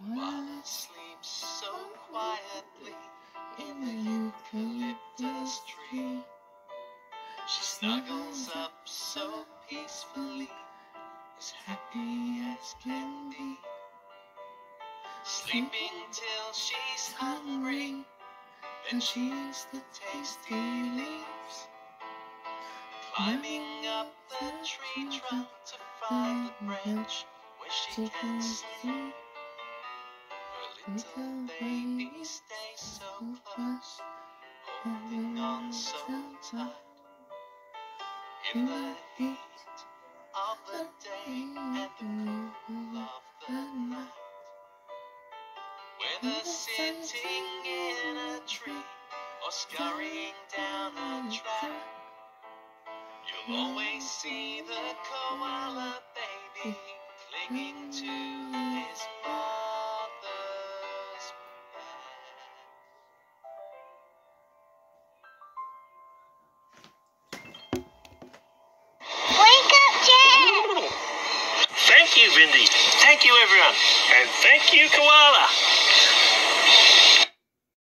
While it sleeps so quietly in the eucalyptus tree, she snuggles up so peacefully, as happy as can be. Sleeping till she's hungry, then she eats the tasty leaves. Climbing up the tree trunk to find the branch where she can sleep. Little baby stays so close, holding on so tight. In the heat of the day and the cool of the night. Whether sitting in a tree or scurrying down a track, you'll always see the koala baby clinging to his mother's Thank you, Vindy. Thank you, everyone. And thank you, Koala.